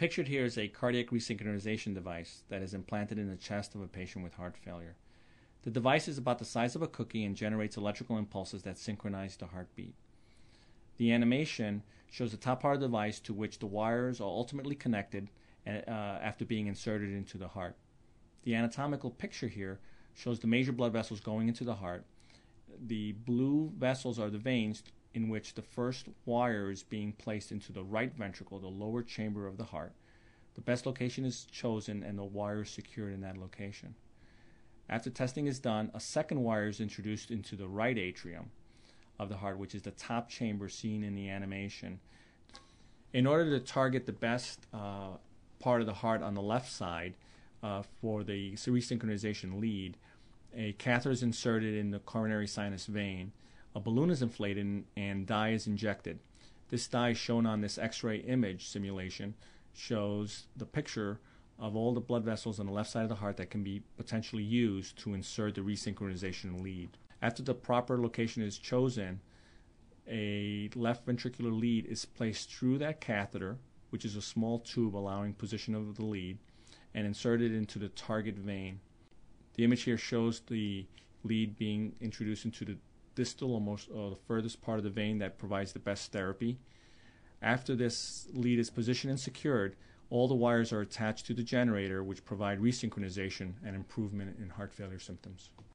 Pictured here is a cardiac resynchronization device that is implanted in the chest of a patient with heart failure. The device is about the size of a cookie and generates electrical impulses that synchronize the heartbeat. The animation shows the top part of the device to which the wires are ultimately connected uh, after being inserted into the heart. The anatomical picture here shows the major blood vessels going into the heart. The blue vessels are the veins in which the first wire is being placed into the right ventricle, the lower chamber of the heart. The best location is chosen and the wire is secured in that location. After testing is done, a second wire is introduced into the right atrium of the heart, which is the top chamber seen in the animation. In order to target the best uh, part of the heart on the left side uh, for the resynchronization lead, a catheter is inserted in the coronary sinus vein a balloon is inflated and dye is injected. This dye shown on this X-ray image simulation shows the picture of all the blood vessels on the left side of the heart that can be potentially used to insert the resynchronization lead. After the proper location is chosen, a left ventricular lead is placed through that catheter, which is a small tube allowing position of the lead, and inserted into the target vein. The image here shows the lead being introduced into the distal or most or the furthest part of the vein that provides the best therapy. After this lead is positioned and secured, all the wires are attached to the generator, which provide resynchronization and improvement in heart failure symptoms.